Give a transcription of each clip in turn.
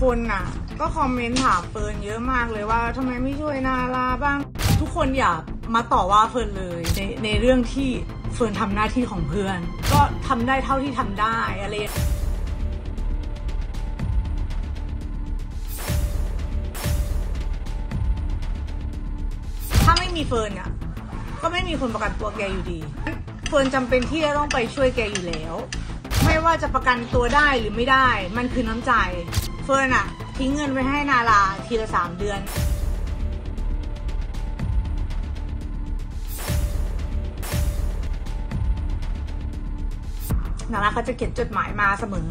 คนน่ะ ก็คอมเมนต์ถามเฟิร์นเยอะมากเลยว่าทำไมไม่ช่วยนาราบ้าง ทุกคนอย่ามาต่อว่าเฟิร์นเลยในในเรื่องที่เฟิร์นทำหน้าที่ของเพื่อน ก็ทำได้เท่าที่ทำได้อะไรถ้าไม่มีเฟิร์นอะก็ไม่มีคนประกันตัวแกอยู่ดีเฟิร์นจำเป็นที่จะต้องไปช่วยแกอยู่แล้ว ไม่ว่าจะประกันตัวได้หรือไม่ได้ มันคือน้ำใจ เฟิร์นอะทิ้งเงินไว้ให้นาราทีละสามเดือนนาราเขาจะเขียนจดหมายมาเสมอ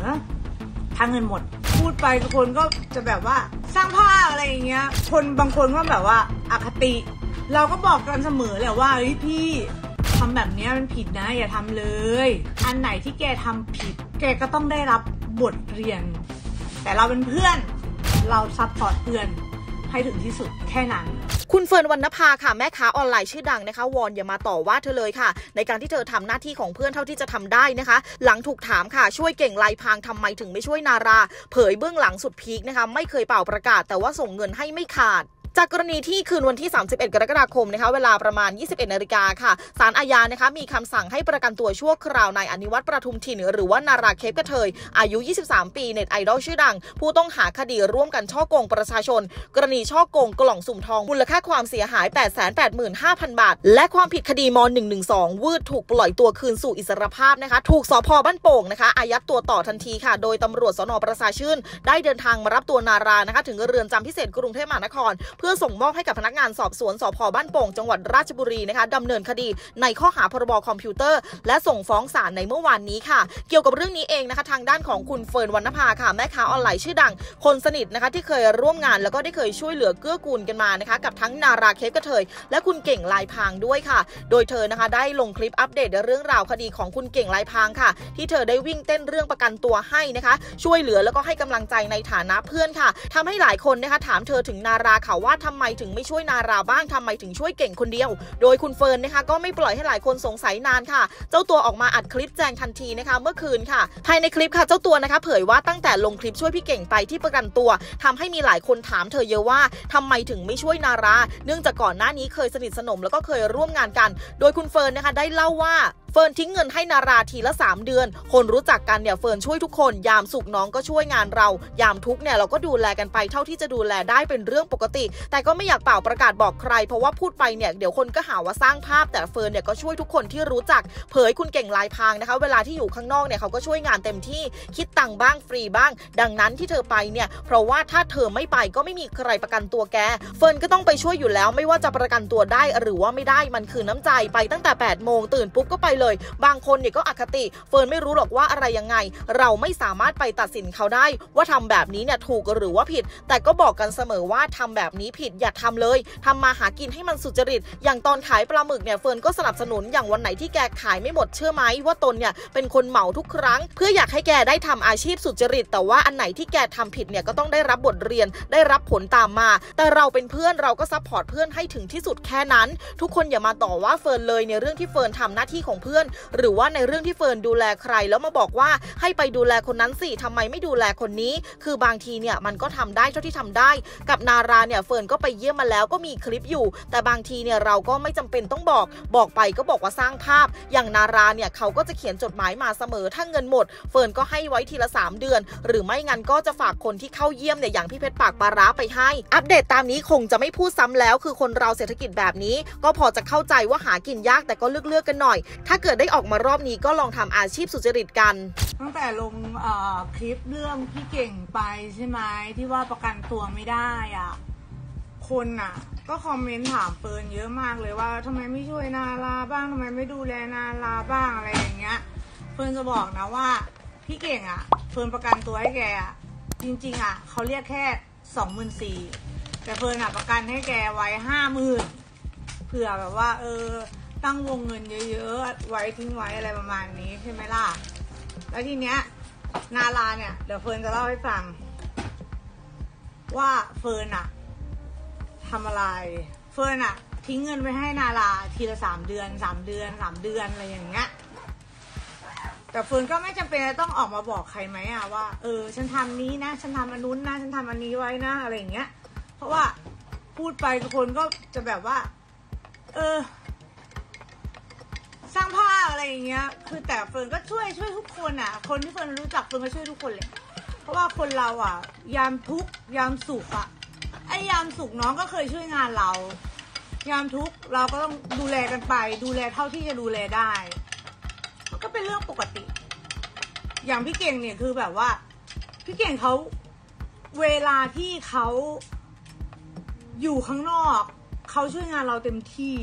ถ้าเงินหมด พูดไปทุกคนก็จะแบบว่าสร้างภาพอะไรอย่างเงี้ย คนบางคนก็แบบว่าอาคติ เราก็บอกกันเสมอแหละว่าเฮ้ยพี่ทำแบบนี้มันผิดนะ อย่าทำเลย อันไหนที่แกทำผิด แกก็ต้องได้รับบทเรียน แต่เราเป็นเพื่อน เรา support เพื่อนให้ถึงที่สุดแค่นั้นคุณเฟิร์นวรรณภาค่ะแม่ค้าออนไลน์ชื่อดังนะคะวอนอย่ามาต่อว่าเธอเลยค่ะ ในการที่เธอทำหน้าที่ของเพื่อนเท่าที่จะทำได้นะคะ หลังถูกถามค่ะช่วยเก่งลายพรางทำไมถึงไม่ช่วยนารา เผยเบื้องหลังสุดพีคนะคะ ไม่เคยป่าวประกาศแต่ว่าส่งเงินให้ไม่ขาด จากกรณีที่คืนวันที่ 31 กรกฎาคมนะคะเวลาประมาณ 21 นาฬิกาค่ะศาลอาญานะคะมีคำสั่งให้ประกันตัวชั่วคราวนายอนิวัตรประทุมถิ่นหรือว่านาราเคปกระเทย อายุ 23 ปีเน็ตไอดอลชื่อดัง ผู้ต้องหาคดีร่วมกันช่อโกงประชาชน กรณีช่อโกงกล่องสุ่มทองมูลค่าความเสียหาย 885,000 บาท และความผิดคดีม .112 วืดถูกปล่อยตัวคืนสู่อิสรภาพนะคะ ถูกสพบ้านโป่งนะคะอายัดตัวต่อทันทีค่ะ โดยตำรวจสนประชาชื่น ได้เดินทางมารับตัวนารานะคะถึงเรือนจำพิเศษกรุงเทพมหานครเพื่อส่งมอบให้กับพนักงานสอบสวนสภ.บ้านโป่งจังหวัดราชบุรีนะคะดำเนินคดีในข้อหาพรบคอมพิวเตอร์ และส่งฟ้องศาลในเมื่อวานนี้ค่ะ เกี่ยวกับเรื่องนี้เองนะคะ ทางด้านของคุณเฟิร์นวรรณภาค่ะแม่ค้าออนไลน์ชื่อดัง คนสนิทนะคะที่เคยร่วมงานแล้วก็ได้เคยช่วยเหลือเกื้อกูลกันมานะคะกับทั้งนาราเครปกะเทยและคุณเก่งลายพรางด้วยค่ะ โดยเธอนะคะได้ลงคลิปอัปเดตเรื่องราวคดีของคุณเก่งลายพรางค่ะ ที่เธอได้วิ่งเต้นเรื่องประกันตัวให้นะคะ ช่วยเหลือแล้วก็ให้กำลังใจในฐานะเพื่อนค่ะทำให้หลายคนนะคะถามเธอถึงนาราค่ะว่าทำไมถึงไม่ช่วยนาราบ้างทำไมถึงช่วยเก่งคนเดียว โดยคุณเฟิร์นนะคะก็ไม่ปล่อยให้หลายคนสงสัยนานค่ะ เจ้าตัวออกมาอัดคลิปแจงทันทีนะคะเมื่อคืนค่ะ ภายในคลิปค่ะเจ้าตัวนะคะเผยว่าตั้งแต่ลงคลิปช่วยพี่เก่งไปที่ประกันตัวทำให้มีหลายคนถามเธอเยอะว่าทำไมถึงไม่ช่วยนารา เนื่องจากก่อนหน้านี้เคยสนิทสนมแล้วก็เคยร่วมงานกัน โดยคุณเฟิร์นนะคะได้เล่าว่า เฟิร์นทิ้งเงินให้นาราทีละ 3 เดือน คนรู้จักกันเนี่ยเฟิร์นช่วยทุกคน ยามสุขน้องก็ช่วยงานเรา ยามทุกข์เนี่ยเราก็ดูแลกันไปเท่าที่จะดูแลได้เป็นเรื่องปกติ แต่ก็ไม่อยากป่าวประกาศบอกใคร เพราะว่าพูดไปเนี่ยเดี๋ยวคนก็หาว่าสร้างภาพแต่เฟิร์นเนี่ยก็ช่วยทุกคนที่รู้จัก เผยคุณเก่งลายพรางนะคะ เวลาที่อยู่ข้างนอกเนี่ยเขาก็ช่วยงานเต็มที่คิดตังค์บ้างฟรีบ้าง ดังนั้นที่เธอไปเนี่ยเพราะว่าถ้าเธอไม่ไปก็ไม่มีใครประกันตัวแกเฟิร์นก็ต้องไปช่วยอยู่แล้ว ไม่ว่าจะประกันตัวได้หรือว่าไม่ได้มันคือน้ำใจไปตั้งแต่8โมงตื่นปุ๊บก็ไปเลยบางคนเนี่ยก็อคติ เฟิร์นไม่รู้หรอกว่าอะไรยังไง เราไม่สามารถไปตัดสินเขาได้ ว่าทำแบบนี้เนี่ยถูกหรือว่าผิด แต่ก็บอกกันเสมอว่าทำแบบนี้ผิดอย่าทำเลยทำมาหากินให้มันสุจริต อย่างตอนขายปลาหมึกเนี่ยเฟิร์นก็สนับสนุนอย่างวันไหนที่แกขายไม่หมดเชื่อไหมว่าตนเนี่ยเป็นคนเหมาทุกครั้ง เพื่ออยากให้แกได้ทำอาชีพสุจริต แต่ว่าอันไหนที่แกทำผิดเนี่ยก็ต้องได้รับบทเรียนได้รับผลตามมา แต่เราเป็นเพื่อนเราก็ support เพื่อนให้ถึงที่สุดแค่นั้น ทุกคนอย่ามาต่อว่าเฟิร์นเลยในเรื่องที่เฟิร์นทำหน้าที่ของเพื่อนหรือว่าในเรื่องที่เฟิร์นดูแลใคร แล้วมาบอกว่าให้ไปดูแลคนนั้นสิทำไมไม่ดูแลคนนี้ คือบางทีเนี่ยมันก็ทำได้เท่าที่ทำได้ กับนาราเนี่ยเฟิร์นก็ไปเยี่ยมมาแล้วก็มีคลิปอยู่ แต่บางทีเนี่ยเราก็ไม่จำเป็นต้องบอก บอกไปก็บอกว่าสร้างภาพ อย่างนาราเนี่ยเขาก็จะเขียนจดหมายมาเสมอ ถ้าเงินหมด เฟิร์นก็ให้ไว้ทีละ 3 เดือน หรือไม่งั้นก็จะฝากคนที่เข้าเยี่ยมเนี่ยอย่างพี่เพชรปากปาร้าไปให้ อัปเดตตามนี้คงจะไม่พูดซ้ำแล้ว คือคนเราเศรษฐกิจแบบนี้ ก็พอจะเข้าใจว่าหากินยากแต่ก็เลือกเลือกๆกันหน่อย ถ้าาเกิดได้ออกมารอบนี้ก็ลองทำอาชีพสุจริตกัน ตั้งแต่ลงคลิปเรื่องพี่เก่งไปใช่ไหมที่ว่าประกันตัวไม่ได้อะคนอะ ก็คอมเมนต์ถามเฟินเยอะมากเลยว่าทำไมไม่ช่วยนาราบ้างทำไมไม่ดูแลนาราบ้างอะไรอย่างเงี้ยเฟิร์นจะบอกนะว่าพี่เก่งอะเฟิร์นประกันตัวให้แกอะจริงๆอะเขาเรียกแค่สองหมื่นสี่แต่เฟิร์นอะประกันให้แกไว้ห้าหมื่นเผื่อแบบว่า เออ ตั้งวงเงินเยอะๆ ไว้ทิ้งไว้อะไรประมาณนี้ใช่ไหมล่ะ แล้วทีเนี้ยนาราเนี่ย เดี๋ยวเฟิร์นจะเล่าให้ฟัง ว่าเฟิร์นอะทำอะไร เฟิร์นอะทิ้งเงินไว้ให้นาราทีละสามเดือนสามเดือนสามเดือนอะไรอย่างเงี้ยแต่เฟิร์นก็ไม่จำเป็นต้องออกมาบอกใครไหมอะว่าเออ ฉันทำนี้นะ ฉันทำอันนู้นนะฉันทำอันนี้ไว้นะอะไรอย่างเงี้ย เพราะว่าพูดไปคนก็จะแบบว่า เออ สร้างภาพอะไรอย่างเงี้ย คือแต่เฟิร์นก็ช่วยช่วยทุกคนอะ คนที่เฟิร์นรู้จักเฟิร์นก็ช่วยทุกคนเลย เพราะว่าคนเราอะ ยามทุกข์ยามสุขอะไอ้ยามสุขน้องก็เคยช่วยงานเรา ยามทุกข์เราก็ต้องดูแลกันไป ดูแลเท่าที่จะดูแลได้ มันก็เป็นเรื่องปกติ อย่างพี่เก่งเนี่ยคือแบบว่า พี่เก่งเขาเวลาที่เขาอยู่ข้างนอก เขาช่วยงานเราเต็มที่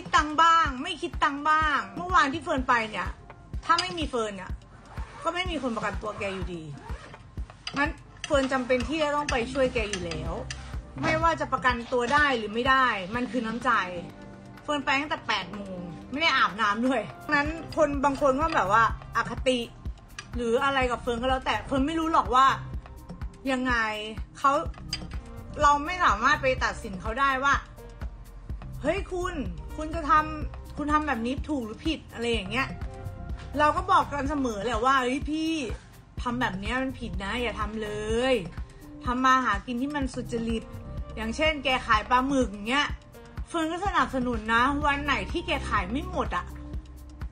คิดตังค์บ้าง ไม่คิดตังค์บ้าง เมื่อวานที่เฟิร์นไปเนี่ย ถ้าไม่มีเฟิร์นเนี่ยก็ไม่มีคนประกันตัวแกอยู่ดีงั้นเฟิร์นจำเป็นที่จะต้องไปช่วยแกอยู่แล้ว ไม่ว่าจะประกันตัวได้หรือไม่ได้ มันคือน้ำใจ เฟิร์นไปตั้งแต่แปดโมงไม่ได้อาบน้ำด้วยนั้นคนบางคนก็แบบว่าอคติ หรืออะไรกับเฟิร์นก็แล้วแต่เฟิร์นไม่รู้หรอกว่ายังไงเขาเราไม่สามารถไปตัดสินเขาได้ว่า เฮ้ยคุณ คุณจะทำคุณทำแบบนี้ถูกหรือผิดอะไรอย่างเงี้ย เราก็บอกกันเสมอแหละว่าเฮ้ยพี่ทำแบบนี้มันผิดนะ อย่าทำเลยทำมาหากินที่มันสุจริต อย่างเช่น แกขายปลาหมึกอย่างเงี้ยเฟิร์นก็สนับสนุนนะ วันไหนที่แกขายไม่หมดอะ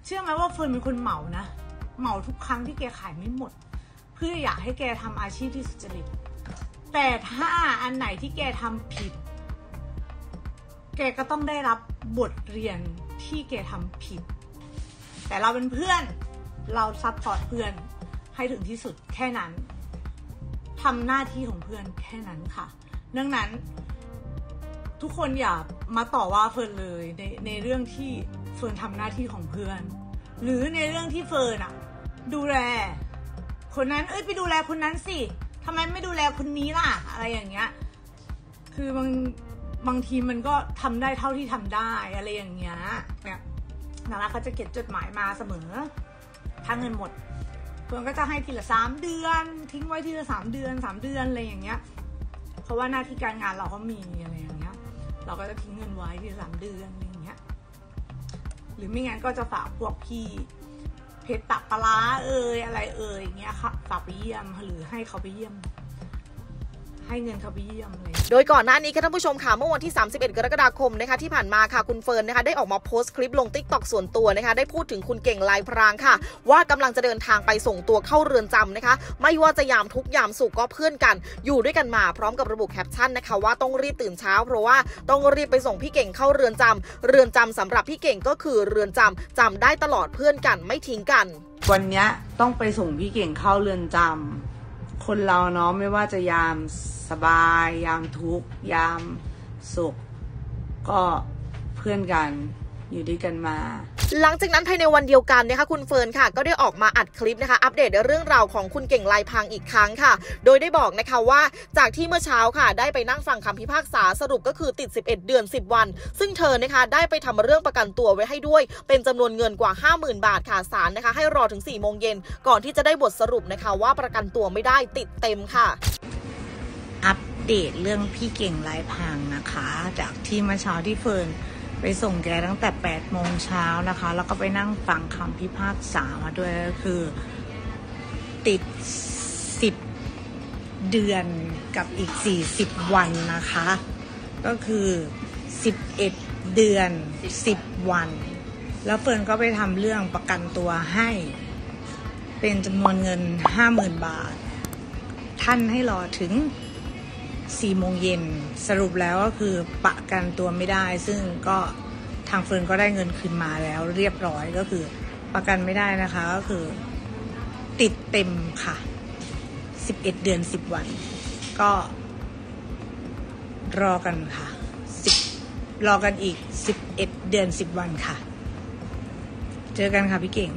เชื่อไหมว่าเฟิร์นเป็นคนเหมานะเหมาทุกครั้งที่แกขายไม่หมด เพื่ออยากให้แกทำอาชีพที่สุจริต แต่ถ้าอันไหนที่แกทำผิด แกก็ต้องได้รับ บทเรียนที่แกทำผิด แต่เราเป็นเพื่อนเรา support เพื่อนให้ถึงที่สุดแค่นั้นทำหน้าที่ของเพื่อนแค่นั้นค่ะ ดังนั้น ทุกคนอย่ามาต่อว่าเฟิร์นเลยในในเรื่องที่เฟิร์นทำหน้าที่ของเพื่อน หรือในเรื่องที่เฟิร์นอะดูแล คนนั้นเอ้ยไปดูแลคนนั้นสิทำไมไม่ดูแลคนนี้ล่ะ อะไรอย่างเงี้ย คือบาง บางทีมันก็ทำได้เท่าที่ทำได้อะไรอย่างเงี้ยเนี่ยนาราเขาจะเขียนจดหมายมาเสมอ ถ้าเงินหมดเพื่อนก็จะให้ทีละสามเดือน ทิ้งไว้ทีละสามเดือนสามเดือนอะไรอย่างเงี้ย เพราะว่าหน้าที่การงานเราก็มีอะไรอย่างเงี้ย เราก็จะทิ้งเงินไว้ทีละสามเดือนอะไรอย่างเงี้ย หรือไม่งั้นก็จะฝากพวกพี่เพชรตักปลาร้าเอ่ยอะไรเอ่ยอย่างเงี้ยค่ะฝากไปเยี่ยมหรือให้เขาไปเยี่ยม ให้เงินเขาไปเยี่ยมเลย โดยก่อนหน้านี้ค่ะท่านผู้ชมค่ะเมื่อวันที่ 31 กรกฎาคมนะคะที่ผ่านมาค่ะคุณเฟิร์นนะคะได้ออกมาโพสต์คลิปลงติ๊กต็อกส่วนตัวนะคะได้พูดถึงคุณเก่งลายพรางค่ะ ว่ากำลังจะเดินทางไปส่งตัวเข้าเรือนจำนะคะ ไม่ว่าจะยามทุกข์ยามสุขก็เพื่อนกัน อยู่ด้วยกันมาพร้อมกับระบุแคปชั่นนะคะว่าต้องรีบตื่นเช้า เพราะว่าต้องรีบไปส่งพี่เก่งเข้าเรือนจำเรือนจำสำหรับพี่เก่งก็คือเรือนจำจำได้ตลอดเพื่อนกันไม่ทิ้งกัน วันเนี้ยต้องไปส่งพี่เก่งเข้าเรือนจำ คนเราเนาะไม่ว่าจะยามสบาย ยามทุกข์ ยามสุข ก็เพื่อนกัน อยู่ด้วยกันมา หลังจากนั้นภายในวันเดียวกันนะคะคุณเฟิร์นค่ะ ก็ได้ออกมาอัดคลิปนะคะอัปเดตเรื่องราวของคุณเก่งลายพังอีกครั้งค่ะ โดยได้บอกนะคะว่าจากที่เมื่อเช้าค่ะ ได้ไปนั่งฟังคำพิพากษาสรุปก็คือติด 11 เดือน 10 วัน ซึ่งเธอนะคะได้ไปทำเรื่องประกันตัวไว้ให้ด้วย เป็นจำนวนเงินกว่า 50,000 บาทค่ะศาลนะคะ ให้รอถึง4โมงเย็นก่อนที่จะได้บทสรุปนะคะ ว่าประกันตัวไม่ได้ติดเต็มค่ะอัปเดตเรื่องพี่เก่งลายพังนะคะ จากที่เมื่อเช้าที่เฟิร์น ไปส่งแกตั้งแต่8โมงเช้านะคะ แล้วก็ไปนั่งฟังคำพิพากษามาด้วยก็คือ ติด 10 เดือนกับอีก 40 วันนะคะ ก็คือ 11 เดือน 10 วัน แล้วเฟิร์นก็ไปทำเรื่องประกันตัวให้ เป็นจำนวนเงิน 50,000 บาท ท่านให้รอถึง สี่โมงเย็นสรุปแล้วก็คือประกันตัวไม่ได้ ซึ่งก็ทางเฟิร์นก็ได้เงินคืนมาแล้วเรียบร้อยก็คือประกันไม่ได้นะคะก็คือ ติดเต็มค่ะสิบเอ็ดเดือนสิบวัน ก็รอกันค่ะสิบรอกันอีกสิบเอ็ดเดือนสิบวันค่ะ เจอกันค่ะพี่เก่ง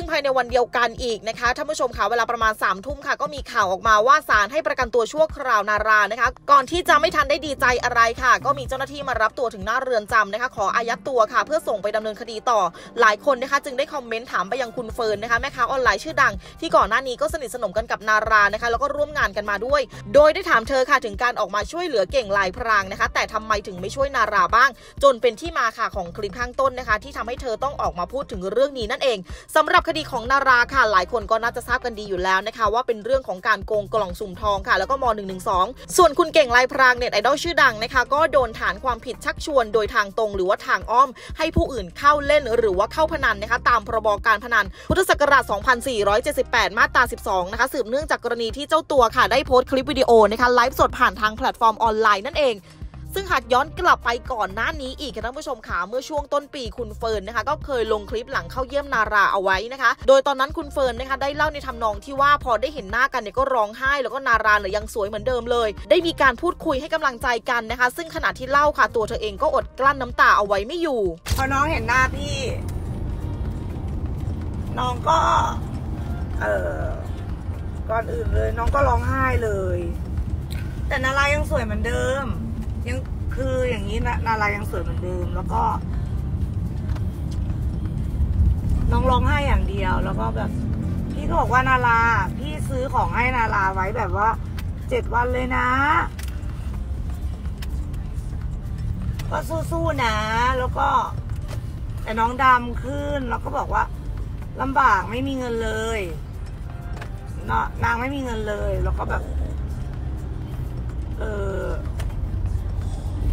ซึ่งภายในวันเดียวกันอีกนะคะท่านผู้ชมค่ะเวลาประมาณ3ามทุ่มค่ะ ก็มีข่าวออกมาว่าศาลให้ประกันตัวชั่วคราวนารานะคะ ก่อนที่จะไม่ทันได้ดีใจอะไรค่ะ ก็มีเจ้าหน้าที่มารับตัวถึงหน้าเรือนจำนะคะ ขออายัดตัวค่ะ เพื่อส่งไปดำเนินคดีต่อ หลายคนนะคะ จึงได้คอมเมนต์ถามไปยังคุณเฟิร์นนะคะแม่ค้าออนไลน์ชื่อดัง ที่ก่อนหน้านี้ก็สนิทสนมกันกับนารานะคะ แล้วก็ร่วมงานกันมาด้วย โดยได้ถามเธอค่ะถึงการออกมาช่วยเหลือเก่งลายพรางนะคะ แต่ทำไมถึงไม่ช่วยนาราบ้าง จนเป็นที่มาค่ะของคลิปข้างต้นนะคะ ที่ทำให้เธอต้องออกมาพูดถึงเรื่องนี้นั่นเองสำหรับคดีของนาราค่ะ หลายคนก็น่าจะทราบกันดีอยู่แล้วนะคะ ว่าเป็นเรื่องของการโกงกล่องสุ่มทองค่ะ แล้วก็ม .112 ส่วนคุณเก่งลายพรางเน็ตไอดอลชื่อดังนะคะ ก็โดนฐานความผิดชักชวนโดยทางตรงหรือว่าทางอ้อม ให้ผู้อื่นเข้าเล่นหรือว่าเข้าพนันนะคะ ตามพรบการพนัน พุทธศักราช 2478 มาตรา 12 นะคะ สืบเนื่องจากกรณีที่เจ้าตัวค่ะ ได้โพสต์คลิปวิดีโอนะคะไลฟ์สดผ่านทางแพลตฟอร์มออนไลน์นั่นเอง ซึ่งหากย้อนกลับไปก่อนหน้านี้อีกค่ะท่านผู้ชมค่ะเมื่อช่วงต้นปีคุณเฟิร์นนะคะก็เคยลงคลิปหลังเข้าเยี่ยมนาราเอาไว้นะคะ โดยตอนนั้นคุณเฟิร์นนะคะได้เล่าในทำนองที่ว่าพอได้เห็นหน้ากันเนี่ยก็ร้องไห้แล้วก็นาราเนี่ยยังสวยเหมือนเดิมเลย ได้มีการพูดคุยให้กำลังใจกันนะคะ ซึ่งขณะที่เล่าค่ะตัวเธอเองก็อดกลั้นน้ำตาเอาไว้ไม่อยู่ พอน้องเห็นหน้าพี่ น้องก็ เออก่อนอื่นเลย น้องก็ร้องไห้เลย แต่นารายังสวยเหมือนเดิม ยังคืออย่างนี้นะนารายังสวยเหมือนเดิม แล้วก็ น้องร้องไห้อย่างเดียว แล้วก็แบบ พี่ก็บอกว่านาราพี่ซื้อของให้นาราไว้แบบว่าเจ็ดวันเลยนะก็สู้ๆนะ แล้วก็ แต่น้องดำขึ้น แล้วก็บอกว่าลำบากไม่มีเงินเลยเนาะนางไม่มีเงินเลย แล้วก็แบบ เออ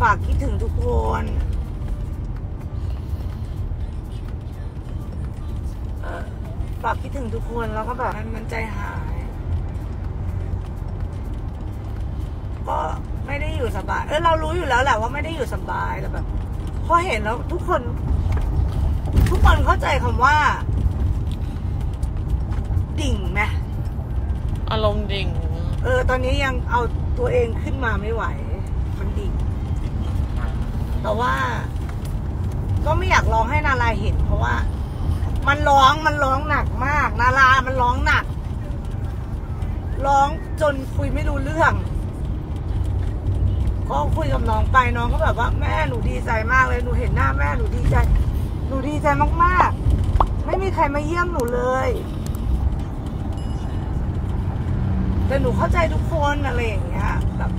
ฝากคิดถึงทุกคนเออฝากคิดถึงทุกคนแล้วก็แบบมันมันใจหาย ก็ไม่ได้อยู่สบาย เออเรารู้อยู่แล้วแหละว่าไม่ได้อยู่สบายแต่แบบพอเห็นแล้วทุกคน ทุกคนเข้าใจคำว่า ดิ่งไหมอารมณ์ดิ่ง เออ ตอนนี้ยังเอาตัวเองขึ้นมาไม่ไหวมันดิ่ง แต่ว่า ก็ไม่อยากร้องให้นาราเห็น เพราะว่า มันร้องมันร้องหนักมาก นารามันร้องหนัก ร้องจนคุยไม่รู้เรื่อง ก็คุยกับน้องไปน้องก็แบบว่าแม่หนูดีใจมากเลยหนูเห็นหน้าแม่หนูดีใจหนูดีใจมากๆ ไม่มีใครมาเยี่ยมหนูเลยแต่หนูเข้าใจทุกคนอะไรอย่างเงี้ยแบบ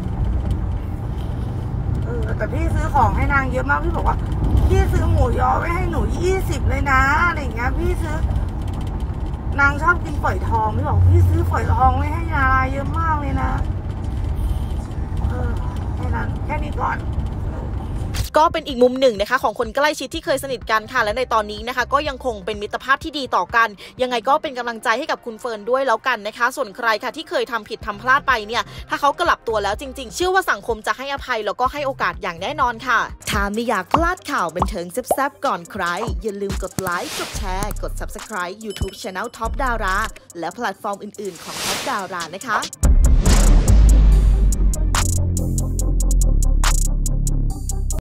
แต่พี่ซื้อของให้นางเยอะมากพี่บอกว่า พี่ซื้อหมูยอไว้ให้หนูยี่สิบเลยนะอะไรอย่างเงี้ย พี่ซื้อ นางชอบกินฝอยทองพี่บอกพี่ซื้อฝอยทองไว้ให้นาราเยอะมากเลยนะ เออแค่นั้นแค่นี้ก่อน ก็เป็นอีกมุมหนึ่งนะคะของคนใกล้ชิดที่เคยสนิทกันค่ะ และในตอนนี้นะคะ ก็ยังคงเป็นมิตรภาพที่ดีต่อกัน ยังไงก็เป็นกำลังใจให้กับคุณเฟิร์นด้วยแล้วกันนะคะ ส่วนใครค่ะที่เคยทำผิดทำพลาดไปเนี่ย ถ้าเขากลับตัวแล้วจริง ๆ เชื่อว่าสังคมจะให้อภัยแล้วก็ให้โอกาสอย่างแน่นอนค่ะ ถ้าไม่อยากพลาดข่าวบันเทิงแซ่บๆก่อนใคร อย่าลืมกดไลค์ กดแชร์ กด subscribe YouTube Channel Top Dara และแพลตฟอร์มอื่น ๆ ของ Top Dara นะคะ